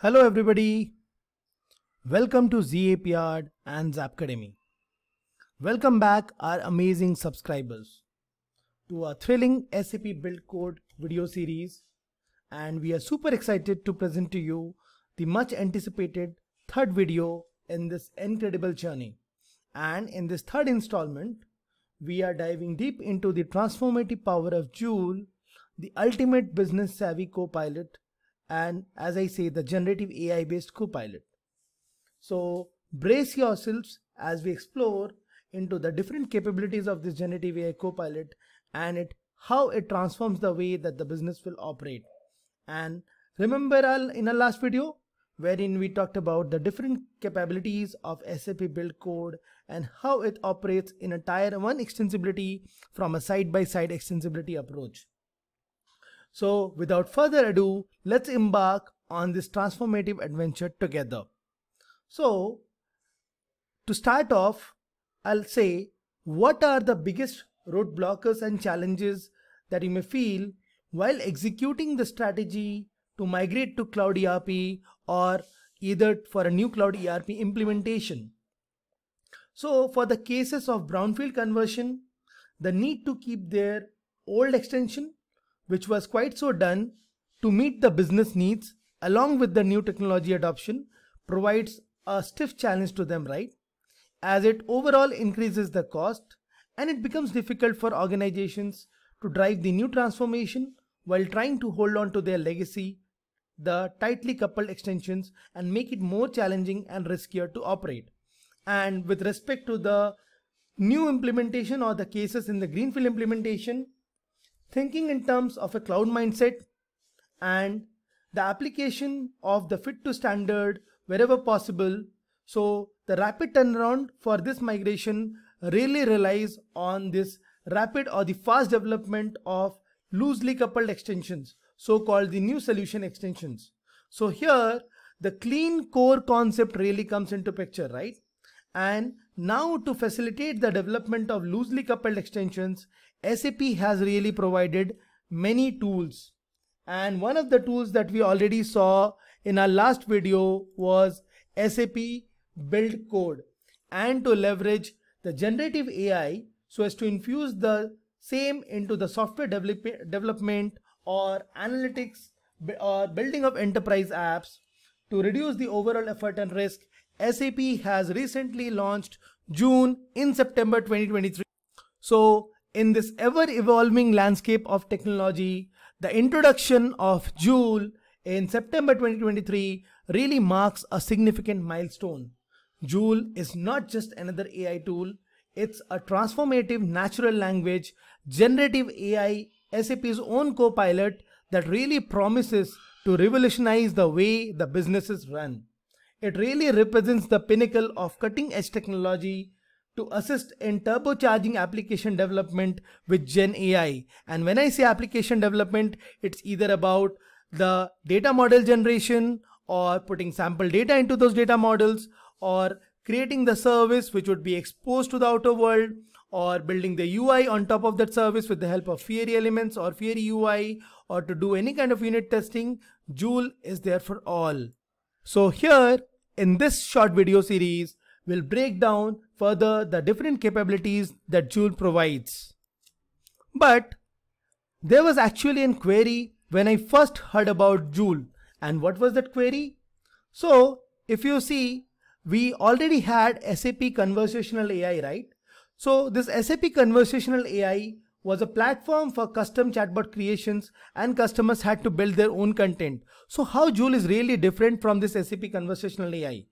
Hello everybody. Welcome to ZAPyard and Zapcademy. Welcome back our amazing subscribers to our thrilling SAP Build Code video series and we are super excited to present to you the much anticipated third video in this incredible journey. And in this third installment, we are diving deep into the transformative power of Joule, the ultimate business savvy co-pilot and as I say the generative AI based copilot. So brace yourselves as we explore into the different capabilities of this generative AI copilot and it how it transforms the way that the business will operate. And remember in our last video wherein we talked about the different capabilities of SAP build code and how it operates in a tier 1 extensibility from a side-by-side -side extensibility approach. So without further ado, let's embark on this transformative adventure together. So to start off, I'll say what are the biggest roadblockers and challenges that you may feel while executing the strategy to migrate to cloud ERP or either for a new cloud ERP implementation. So for the cases of brownfield conversion, the need to keep their old extension which was quite so done to meet the business needs along with the new technology adoption provides a stiff challenge to them, right? As it overall increases the cost and it becomes difficult for organizations to drive the new transformation while trying to hold on to their legacy, the tightly coupled extensions and make it more challenging and riskier to operate. And with respect to the new implementation or the cases in the Greenfield implementation, thinking in terms of a cloud mindset and the application of the fit to standard wherever possible. So the rapid turnaround for this migration really relies on this rapid or the fast development of loosely coupled extensions, so called the new solution extensions. So here the clean core concept really comes into picture, right? And now to facilitate the development of loosely coupled extensions, SAP has really provided many tools. And one of the tools that we already saw in our last video was SAP Build Code and to leverage the generative AI so as to infuse the same into the software develop development or analytics or building of enterprise apps to reduce the overall effort and risk. SAP has recently launched Joule in September 2023. So in this ever evolving landscape of technology, the introduction of Joule in September 2023 really marks a significant milestone. Joule is not just another AI tool, it's a transformative natural language, generative AI, SAP's own co-pilot that really promises to revolutionize the way the businesses run. It really represents the pinnacle of cutting edge technology to assist in turbocharging application development with Gen AI. And when I say application development, it's either about the data model generation or putting sample data into those data models or creating the service which would be exposed to the outer world or building the UI on top of that service with the help of Fiori elements or Fiori UI or to do any kind of unit testing, Joule is there for all. So here in this short video series, we'll break down further the different capabilities that Joule provides. But there was actually a query when I first heard about Joule. And what was that query? So if you see, we already had SAP Conversational AI, right? So this SAP Conversational AI was a platform for custom chatbot creations and customers had to build their own content. So how Joule is really different from this SAP Conversational AI?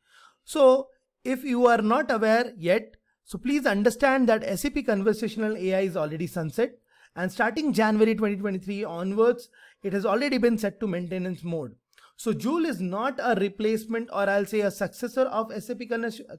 So if you are not aware yet, so please understand that SAP Conversational AI is already sunset and starting January 2023 onwards, it has already been set to maintenance mode. So Joule is not a replacement or I'll say a successor of SAP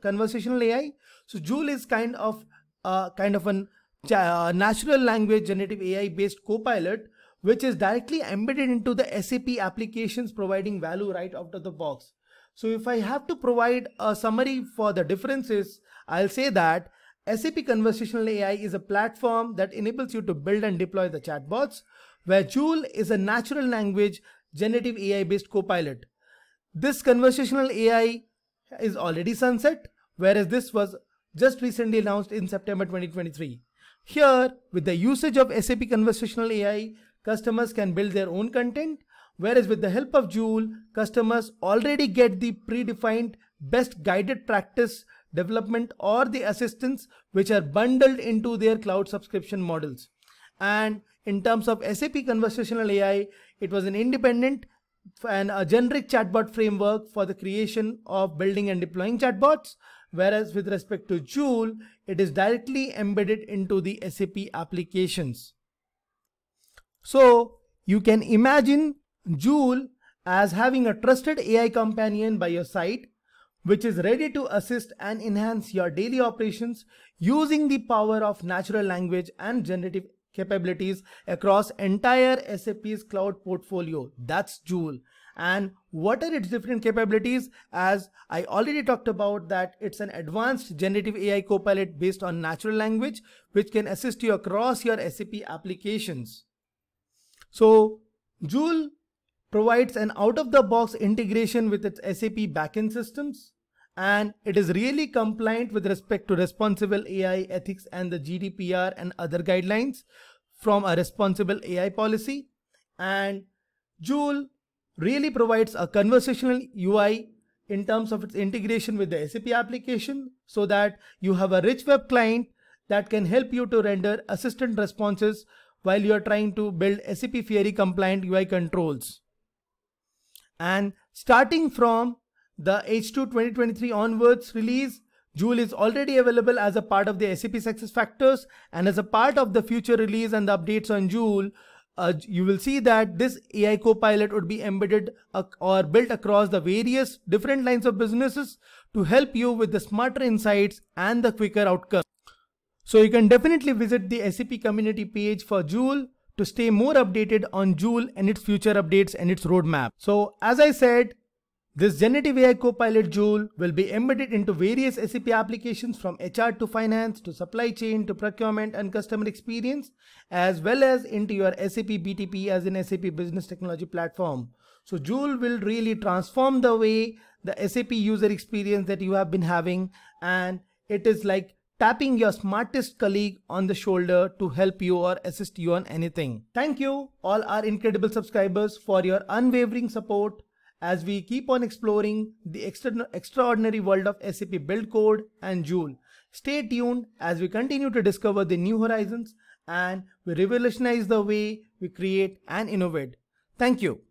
Conversational AI. So Joule is kind of a kind of a uh, natural language generative AI based copilot which is directly embedded into the SAP applications providing value right out of the box. So if I have to provide a summary for the differences, I'll say that SAP Conversational AI is a platform that enables you to build and deploy the chatbots, where Joule is a natural language generative AI based copilot. this conversational AI is already sunset, whereas this was just recently announced in September 2023. Here, with the usage of SAP conversational AI, customers can build their own content, whereas with the help of Joule, customers already get the predefined best guided practice development or the assistance which are bundled into their cloud subscription models. And in terms of SAP conversational AI, it was an independent and a generic chatbot framework for the creation of building and deploying chatbots. Whereas with respect to Joule, it is directly embedded into the SAP applications. So you can imagine Joule as having a trusted AI companion by your side, which is ready to assist and enhance your daily operations using the power of natural language and generative capabilities across entire SAP's cloud portfolio. That's Joule. And what are its different capabilities? As I already talked about that it's an advanced generative AI copilot based on natural language, which can assist you across your SAP applications. So Joule provides an out-of-the-box integration with its SAP backend systems and it is really compliant with respect to responsible AI ethics and the GDPR and other guidelines from a responsible AI policy. And Joule really provides a conversational UI in terms of its integration with the SAP application so that you have a rich web client that can help you to render assistant responses while you are trying to build SAP Fiori compliant UI controls. And starting from the H2 2023 onwards release, Joule is already available as a part of the SAP SuccessFactors and as a part of the future release and the updates on Joule, uh, you will see that this AI Copilot would be embedded uh, or built across the various different lines of businesses to help you with the smarter insights and the quicker outcomes. So you can definitely visit the SAP community page for Joule to stay more updated on Joule and its future updates and its roadmap. So as I said, this generative AI copilot Joule will be embedded into various SAP applications from HR to finance to supply chain to procurement and customer experience, as well as into your SAP BTP as an SAP business technology platform. So Joule will really transform the way the SAP user experience that you have been having and it is like tapping your smartest colleague on the shoulder to help you or assist you on anything. Thank you all our incredible subscribers for your unwavering support as we keep on exploring the extra extraordinary world of SAP Build Code and Joule. Stay tuned as we continue to discover the new horizons and we revolutionize the way we create and innovate. Thank you.